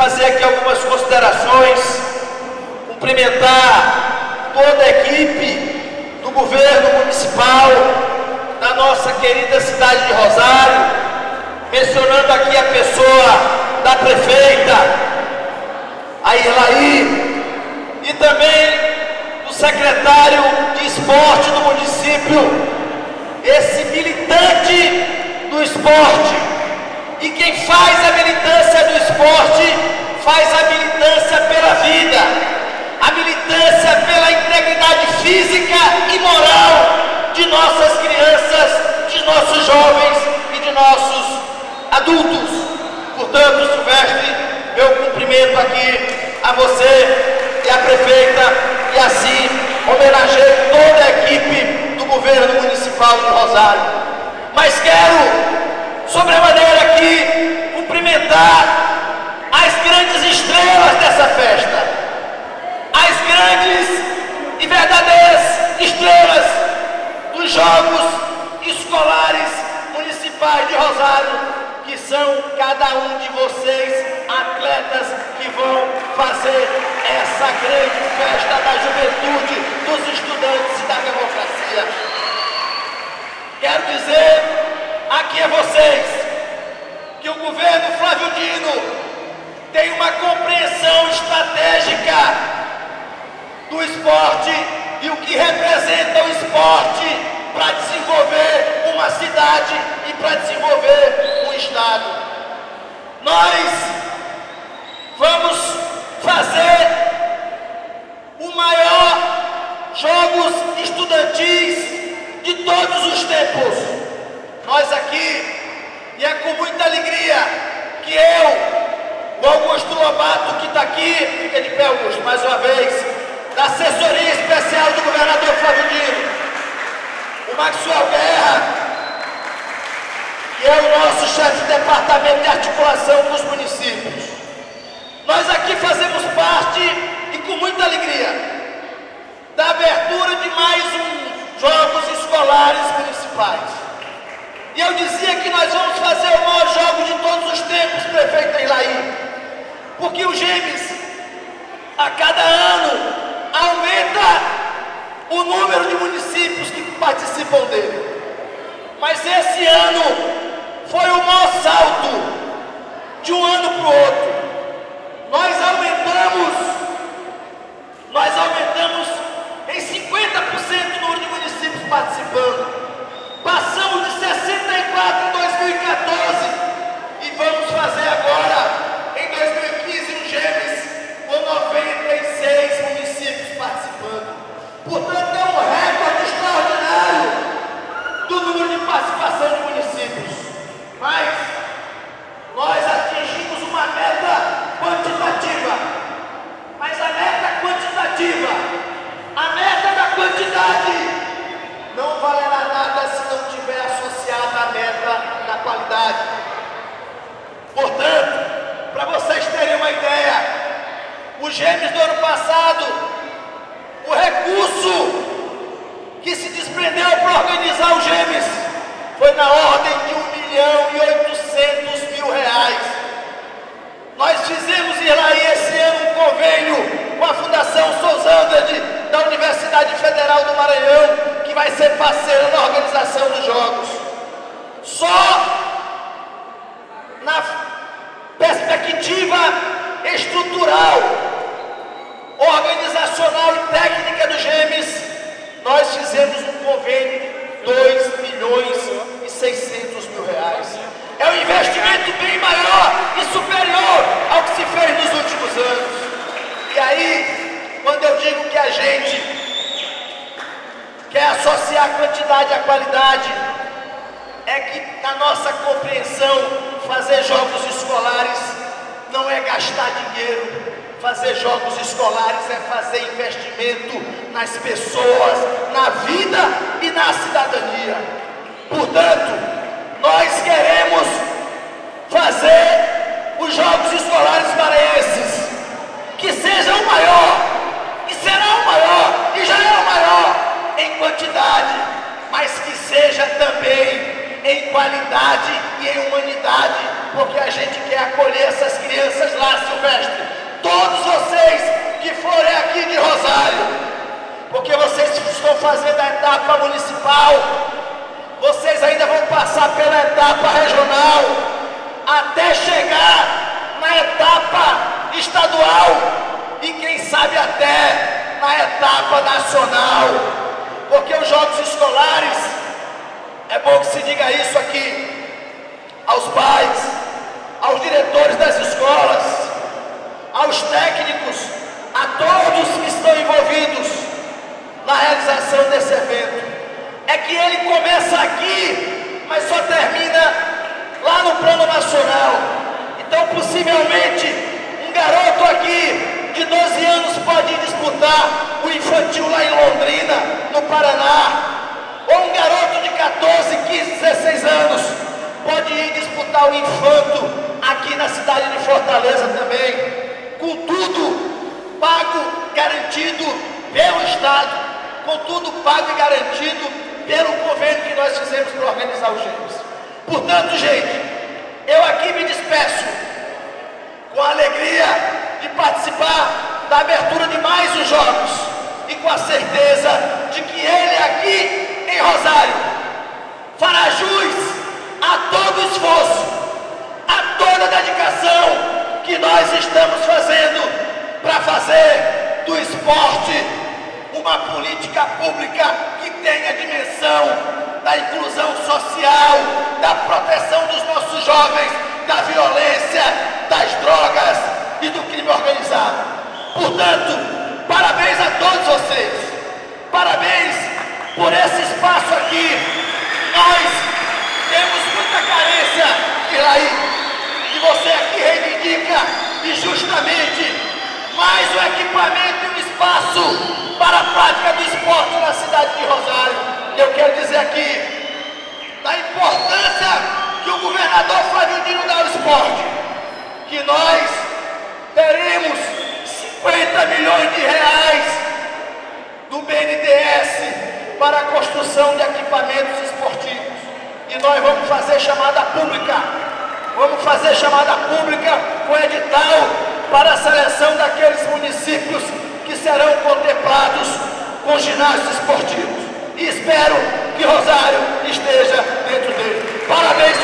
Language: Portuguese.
fazer aqui algumas considerações, cumprimentar toda a equipe do governo municipal da nossa querida cidade de Rosário, mencionando aqui a pessoa da prefeita, a Irlaí, e também do secretário de esporte do município, esse militante do esporte. E quem faz a militância do esporte, faz a militância pela vida, a militância pela integridade física e moral de nossas crianças, de nossos jovens e de nossos adultos. Portanto, Silvestre, meu cumprimento aqui a você e a prefeita, e assim homenageio toda a equipe do governo municipal de Rosário. Mas quero, sobremaneira aqui, cumprimentar as grandes estrelas dessa festa, as grandes e verdadeiras estrelas dos Jogos Escolares Municipais de Rosário, que são cada um de vocês atletas que vão fazer essa grande festa da juventude, dos estudantes e da democracia. Quero dizer aqui a vocês que o governo Flávio Dino tem uma compreensão estratégica do esporte e o que representa o esporte para desenvolver uma cidade e para desenvolver um estado. Nós vamos fazer o maior jogos estudantis de todos os tempos. Nós aqui, e é com muita alegria que eu, o Augusto Lobato, que está aqui, fica de pé, Augusto, vez, da assessoria especial do governador Flávio Dino, o Maxwell Guerra, que é o nosso chefe de departamento de articulação com os municípios. Nós aqui fazemos parte, e com muita alegria, da abertura de mais um Jogos Escolares Municipais. E eu dizia que nós vamos fazer o maior jogo de todos os tempos, prefeito Ilaí, porque o Gêmeos, a cada ano, aumenta o número de municípios que participam dele. Mas esse ano foi o maior salto de um ano para o outro. Nós aumentamos, nós aumentamos em 50% o número de municípios participando. Passamos de 64 em 2014 e vamos fazer agora, em 2015, um Gêmeos, com 96 municípios participando. Portanto, é um recorde extraordinário do número de participação de municípios. Mas nós atingimos uma meta quantitativa. Mas a meta quantitativa, a meta da quantidade, não valerá nada se não tiver associada à meta da qualidade. Portanto, para vocês terem uma ideia, os gêmeos do ano passado, o recurso que se desprendeu para organizar os gêmeos foi na ordem de 1 milhão e 800 mil reais. Nós fizemos ir lá esse ano um convênio com a Fundação Sousandred da Universidade Federal do Maranhão, que vai ser parceira na organização dos Jogos. Só na perspectiva estrutural, organizacional e técnica dos GEMES, nós fizemos um convênio de 2 milhões e 600 mil reais. É um investimento bem maior e superior ao que se fez nos últimos anos. E aí, quando eu digo que a gente quer associar quantidade à qualidade, é que na nossa compreensão, fazer jogos escolares não é gastar dinheiro, fazer jogos escolares é fazer investimento nas pessoas, na vida e na cidadania. Portanto, nós queremos fazer os jogos escolares maranhenses que seja o maior, e será o maior, e já é o maior em quantidade, mas que seja também em qualidade e em humanidade, porque a gente quer acolher essas crianças lá, Silvestre. Aqui de Rosário, porque vocês estão fazendo a etapa municipal, vocês ainda vão passar pela etapa regional, até chegar na etapa estadual. E quem sabe até na etapa nacional, porque os jogos escolares, é bom que se diga isso aqui aos pais, aos diretores das escolas, aos técnicos, a todos que estão envolvidos na realização desse evento. É que ele começa aqui, mas só termina lá no plano nacional. Então, possivelmente, um garoto aqui de 12 anos pode disputar o infantil lá em Londrina, no Paraná. Ou um garoto de 14, 15, 16 anos pode ir disputar o infanto aqui na cidade de Fortaleza também com tudo pago, garantido pelo Estado, com tudo pago e garantido pelo governo que nós fizemos para organizar os Gêmeos. Portanto, gente, eu aqui me despeço com a alegria de participar da abertura de mais os Jogos e com a certeza de que ele aqui em Rosário fará jus a todo o esforço, a toda a dedicação que nós estamos fazendo para fazer do esporte uma política pública que tenha dimensão da inclusão social, da proteção dos nossos jovens, da violência, das drogas e do crime organizado. Portanto, parabéns a todos vocês. Parabéns por esse espaço aqui. Nós temos muita carência, Iraí você aqui reivindica e justamente mais um equipamento e um espaço para a prática do esporte na cidade de Rosário. Eu quero dizer aqui da importância que o governador Flávio Dino dá ao esporte, que nós teremos 50 milhões de reais do BNDES para a construção de equipamentos esportivos. E nós vamos fazer chamada pública Vamos fazer chamada pública com edital para a seleção daqueles municípios que serão contemplados com ginásios esportivos. E espero que Rosário esteja dentro dele. Parabéns,